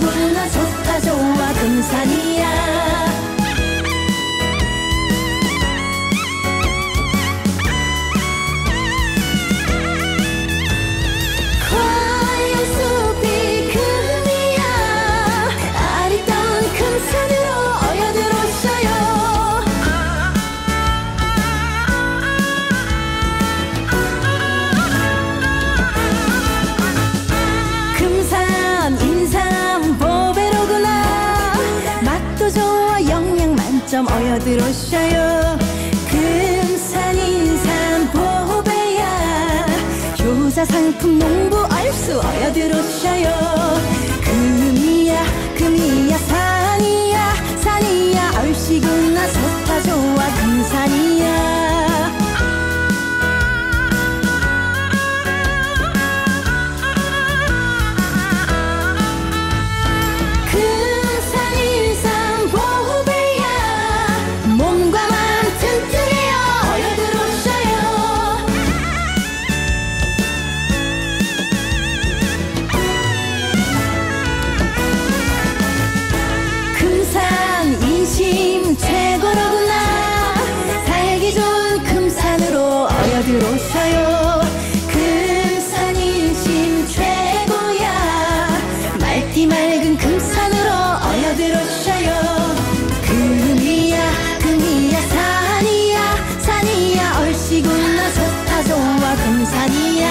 이야 얼씨구나 좋다 좋아 금산이야 좀 어여들어셔요. 금산인 산보배야. 효자 상품 농부 알수 어여들어셔요. 금이야 금이야 산이야 산이야. 얼씨구 誘ったぞ若草にや」